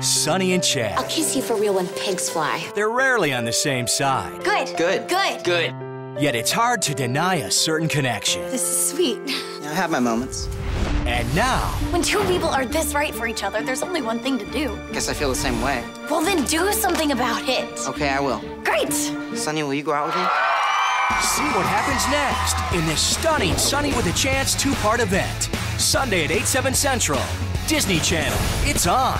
Sonny and Chad. I'll kiss you for real when pigs fly. They're rarely on the same side, Good. Good. Good. Good. yet it's hard to deny a certain connection. This is sweet. I have my moments. And now, When two people are this right for each other, there's only one thing to do. Guess I feel the same way. Well, then do something about it. Okay, I will. Great. Sonny, will you go out with me? see what happens next in this stunning Sonny with a Chance two part event. Sunday at 8, 7 Central. Disney Channel. It's on.